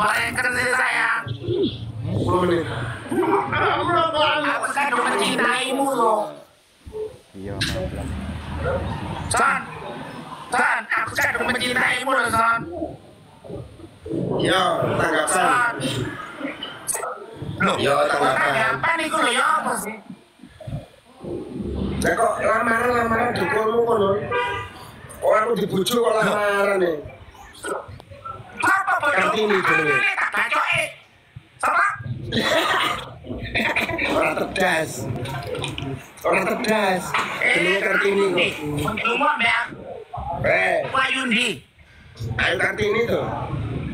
boleh kerja saya. 10 menit. Aku kadung mencintaimu loh. Iya. Son, Son, aku kadung mencintaimu loh Son. Yo, tanggapan. Son. Loh, Yo, tanggapan. tanggapan iku lho ya apa sih? Lah kok lamaran-lamaran dukunmu kono? Oh, aku dibujuk kok lamaran nih. Kartini jenenge. Tak bacoke. Sama? Orang tedas. Orang tedas. Jenenge Kartini kok. Cuma mbak Eh, Wayundi. ayo Kartini tuh.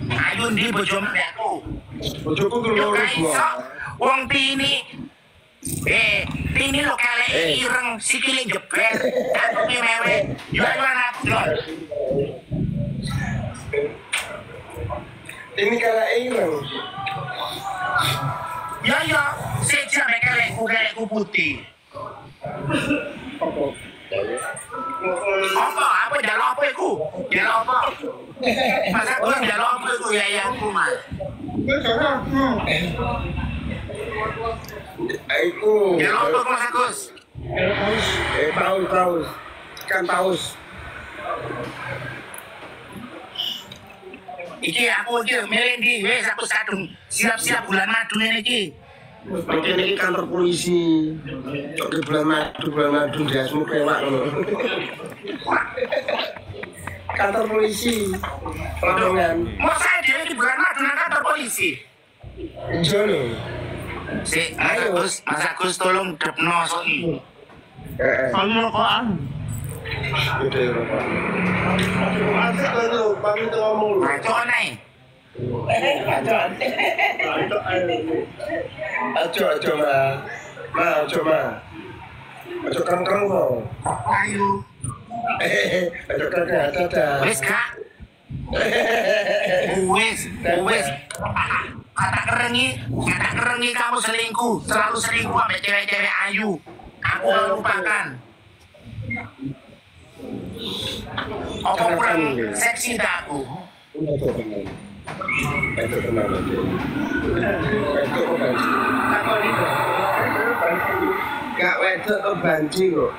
Ayundi bojo mbakku. Bojoku Yo lurus iso. Wong tini. Eh, tini lo kale Eh. ireng sikile jebret. Aku mewe. Yo ayo anak lon. Ini kalah ireng. Yo yo, sik sampe kaleku kaleku putih. Apa? Apa jaluk apa iku? Jaluk apa? Masa aku jaluk apa iku ya yayangku mas? Aku. Jaluk apa iku mas Agus? Eh, paus, paus. Kan paus. Iki aku iki milih di wis aku kadung siap-siap bulan madu ini iki. Mungkin ini kantor polisi. Cok di bulan madu, bulan madu jasmu kewak loh. kantor polisi. Lamongan. Masa dia di bulan madu nang kantor polisi? Loh. Si, Mas Agus, Mas Agus tolong depno soki. Eh, eh. Kalau rokokan. Udah ya, Bapak. Asik lah ngomong. Ngaco nih. Ajo, ajo, ma. Ma, kok. Ayo. Eh. Wis kak. Wis, wis. Kata kerengi, kata kerengi kamu selingkuh, selalu selingkuh sama cewek-cewek ayu. Aku gak lupakan. Apa kurang seksi aku? Gak wedok kok banci kok.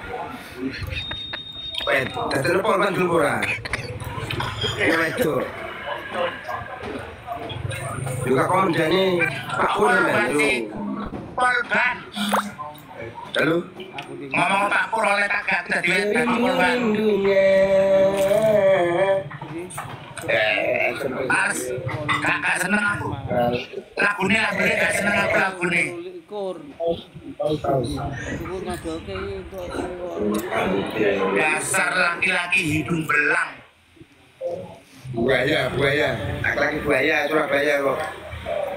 Wed, dadi apa kan dulu ora? Wedok. Juga komandane Pak Pur lho. Ngomong Pak Pur oleh. Eh, Mas, kakak seneng aku. Lagune lagune gak seneng aku lagune. Ngadoke itu. Dasar laki-laki hidung belang. buaya, buaya. Laki-laki buaya Surabaya kok.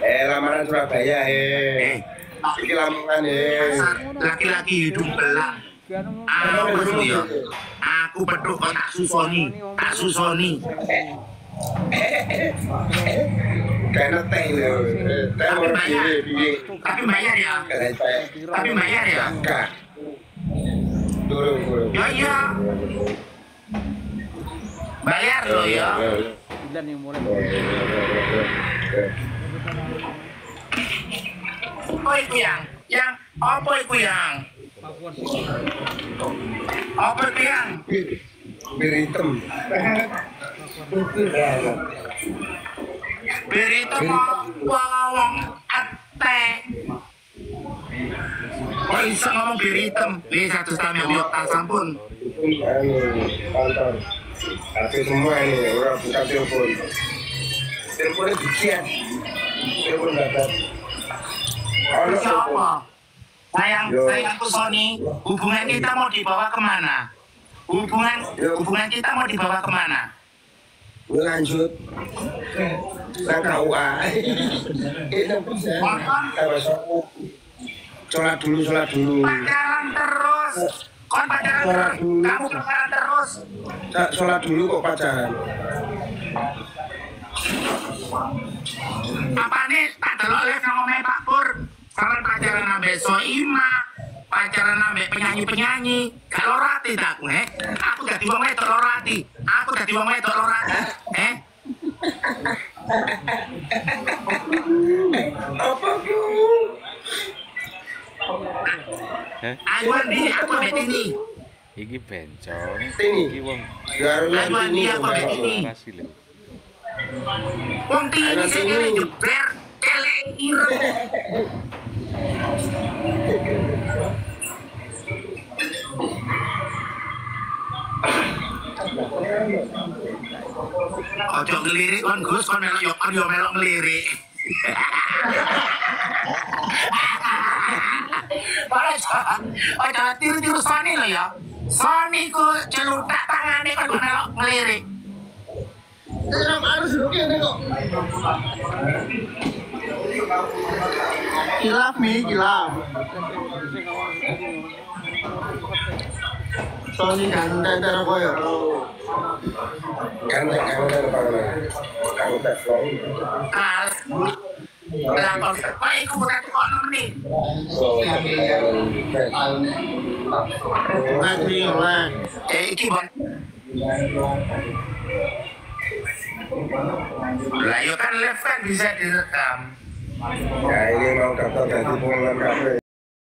Eh, lamaran Surabaya, eh. Eh, Iki lamongan, eh. dasar laki-laki hidung belang. Aku ya. Aku pedu kok tak susoni, tak susoni. Kena teh. Eh, Teh piye, piye. Tapi bayar ya. Tapi bayar ya. Enggak. Durung, durung. Ya iya. Bayar loh ya. Bulan yang mulai. Apa yang? Yang apa iku yang? Apa iku yang? Bir hitam. Beri itu mau wong ate. Kok bisa ngomong hitam? Ini satu setengah miliar tak sampun. Anu, kantor. Tapi semua ini, orang bukan telepon. Teleponnya bijian. Telepon dapat. Telepon. apa? Sayang, Yo. sayangku Sony, hubungan kita mau dibawa ke mana? Hubungan hubungan kita mau dibawa ke mana? Lanjut. Nang KUA. Bisa. Sholat? Sholat dulu, sholat dulu. Pacaran terus. Kon pacaran terus. Kamu pacaran terus. Sholat dulu kok pacaran. Apa nih? Tak delok nang omahe Pak Pur. Sampeyan pacaran ambek Soima, pacaran nambah penyanyi-penyanyi. Gak tak, tak, eh. Aku gak wong wedok lorati. Aku gak wong wedok lorati. Eh. Apa ku? Aku andi aku ambil ini. Iki bencong. Iki wong. Aku andi aku ambil ini. Wong tini sing jebler kelek ireng. Ojo ngelirik kon Gus kon melok yo kon yo melok ngelirik. Ojo, ojo tiru-tiru Sony lo ya. Sony ku celutak tangane kon melok ngelirik. Kenapa harus duduk ini kok? Kilaf nih, kilaf. Sony koyo. Ganteng, ganteng apa Ganteng, Sony. Ah, bukan nih. Lagi, lagi. Eh iki bang. Lah yo kan live kan bisa direkam. Ya ini mau jadi pengumuman kafe.